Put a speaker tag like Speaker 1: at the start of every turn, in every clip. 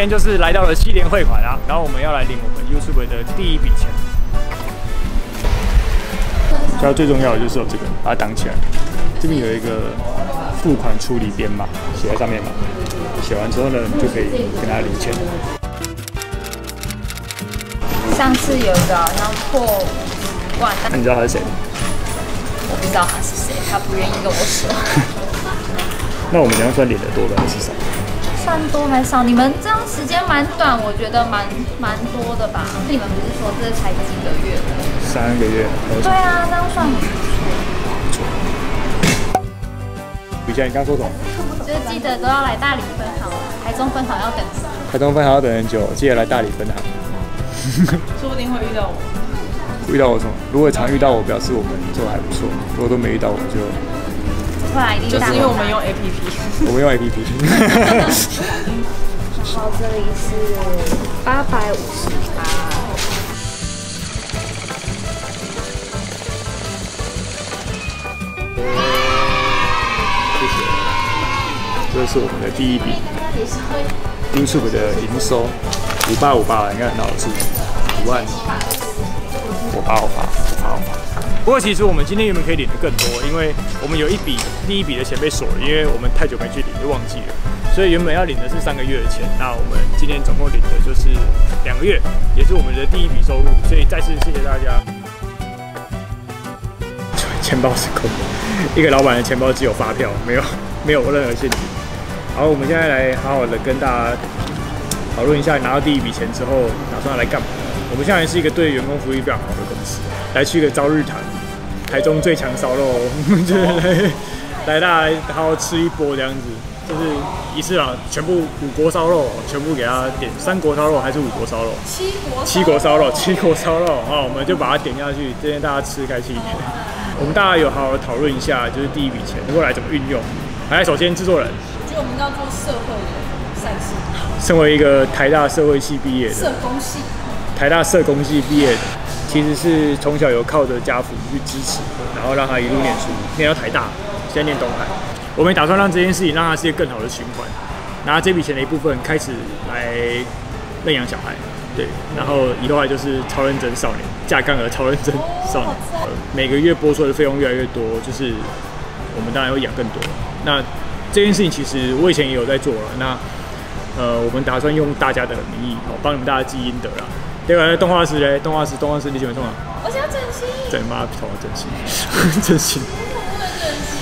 Speaker 1: 天就是来到了西联汇款啊，然后我们要来领我们 YouTube 的第一笔钱。主要最重要的就是有这个，把它挡起来。这边有一个付款处理编码，写在上面嘛。写完之后呢，就可以跟他领钱。
Speaker 2: 上次有一个好像破五万，
Speaker 1: 那你知道他是谁？
Speaker 2: 我不知道他是谁，他不愿意跟我说。
Speaker 1: 那我们怎样算领的多还是少？
Speaker 2: 算多还少？你们这样时间蛮短，我觉得蛮蛮多的吧？你们不是说这才几个月？
Speaker 1: 三个月。
Speaker 2: 对啊，这样算很不错。
Speaker 1: 雨佳，你刚说什么？
Speaker 2: 就是记得都要来大理分行，台中分行要等。
Speaker 1: 台中分行要等很久，记得来大理分行。
Speaker 2: 说不定会遇到我。
Speaker 1: 遇到我什么？如果常遇到我，表示我们做的还不错；如果都没遇到我，就。
Speaker 2: 就是
Speaker 3: 因为我们用 A P P，
Speaker 1: 我们用 A P P。
Speaker 2: 然后，这里是八百五十八。
Speaker 1: 谢谢。这是我们的第一笔 YouTube 的营收，五八五八，应该很好吃，五万，五八五八，五八五八。不过其实我们今天原本可以领的更多，因为我们有一笔第一笔的钱被锁了，因为我们太久没去领就忘记了，所以原本要领的是三个月的钱，那我们今天总共领的就是两个月，也是我们的第一笔收入，所以再次谢谢大家。钱包是空的，一个老板的钱包只有发票，没有 没有任何现金。好，我们现在来好好的跟大家讨论一下，拿到第一笔钱之后打算来干嘛。我们现在是一个对员工福利非常好的公司，来去一个朝日谈，台中最强烧肉，就是来来大家好好吃一波这样子，就是一次啊，全部五国烧肉，全部给他点三国烧肉还是五国烧肉？
Speaker 2: 七国
Speaker 1: 七国烧肉，七国烧肉啊，我们就把它点下去，今天大家吃开心一点。我们大家有好好讨论一下，就是第一笔钱能够来怎么运用。来，首先制作人，
Speaker 3: 我觉得我们要做社会的善事。
Speaker 1: 身为一个台大社会系毕业的，
Speaker 3: 社工系。
Speaker 1: 台大社工系毕业的，其实是从小有靠着家父去支持，然后让他一路念书，念到台大，现在念东海。我们打算让这件事情让他是一个更好的循环，拿这笔钱的一部分开始来认养小孩，对，然后以后就是超认真少年，架杠的超认真少年，每个月拨出的费用越来越多，就是我们当然会养更多。那这件事情其实我以前也有在做了，那呃，我们打算用大家的名义，好，帮你们大家积阴德啦。这个动画师嘞，动画师，动画师，你喜欢什么？
Speaker 2: 我想整形。
Speaker 1: 整妈头整形，整形，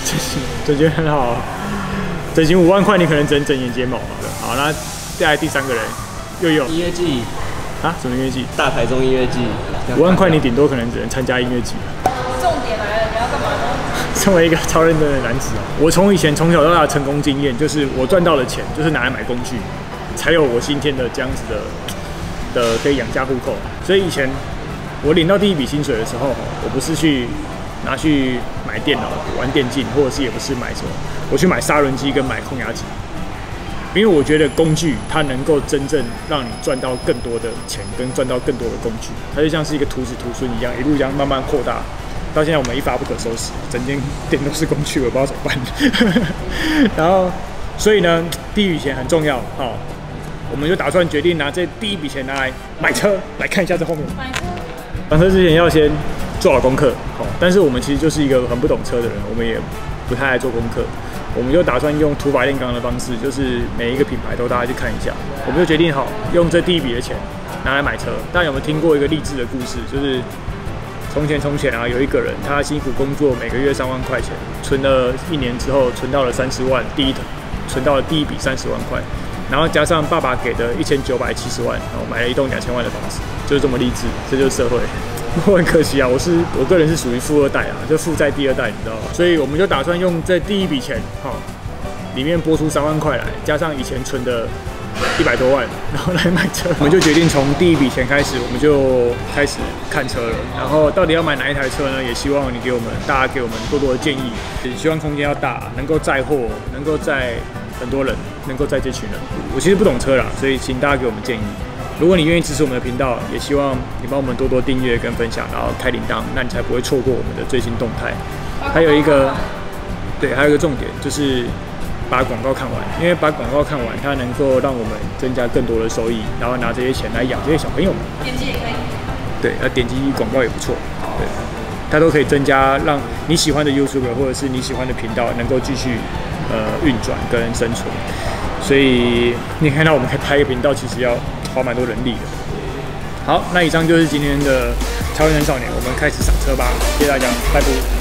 Speaker 1: 整形，整形很好。整形五万块，你可能整整眼睫毛嘛。好，那再来第三个人，又有
Speaker 4: 音乐季
Speaker 1: 啊？什么音乐季？
Speaker 4: 大台中音乐季。
Speaker 1: 五万块，你顶多可能只能参加音乐季。
Speaker 3: 重点来了，你要干嘛呢？
Speaker 1: 身为一个超认真的男子啊，我从以前从小到大的成功经验，就是我赚到的钱就是拿来买工具，才有我今天的这样子的。的可以养家糊口，所以以前我领到第一笔薪水的时候，我不是去拿去买电脑、玩电竞，或者是也不是买什么，我去买砂轮机跟买空压机，因为我觉得工具它能够真正让你赚到更多的钱，跟赚到更多的工具，它就像是一个徒子徒孙一样，一路这样慢慢扩大，到现在我们一发不可收拾，整间店都是工具，我不知道怎么办。然后，所以呢，第一笔钱很重要，好。我们就打算决定拿这第一笔钱拿来买车，来看一下这后面。买车。买车之前要先做好功课，好。但是我们其实就是一个很不懂车的人，我们也不太爱做功课。我们就打算用土法炼钢的方式，就是每一个品牌都大家去看一下。我们就决定好用这第一笔的钱拿来买车。大家有没有听过一个励志的故事？就是从前从前啊，有一个人他辛苦工作，每个月三万块钱，存了一年之后存到了三十万，第一存到了第一笔三十万块。然后加上爸爸给的一千九百七十万，然后买了一栋两千万的房子，就是这么励志，这就是社会。我很可惜啊，我是我个人是属于富二代啊，就负债第二代，你知道吗？所以我们就打算用这第一笔钱，哈，里面拨出三万块来，加上以前存的一百多万，然后来买车。我们就决定从第一笔钱开始，我们就开始看车了。然后到底要买哪一台车呢？也希望你给我们大家给我们多多的建议。也希望空间要大，能够载货，能够载。很多人能够在这群人，我其实不懂车啦，所以请大家给我们建议。如果你愿意支持我们的频道，也希望你帮我们多多订阅跟分享，然后开铃铛，那你才不会错过我们的最新动态。还有一个，对，还有一个重点就是，把广告看完，因为把广告看完，它能够让我们增加更多的收益，然后拿这些钱来养这些小朋友们。
Speaker 3: 点击也可以。
Speaker 1: 对，那点击广告也不错，对，它都可以增加让你喜欢的 YouTuber 或者是你喜欢的频道能够继续呃运转跟生存。所以你看到我们可以拍一个频道，其实要花蛮多人力的。好，那以上就是今天的超人少年，我们开始上车吧，谢谢大家，拜拜。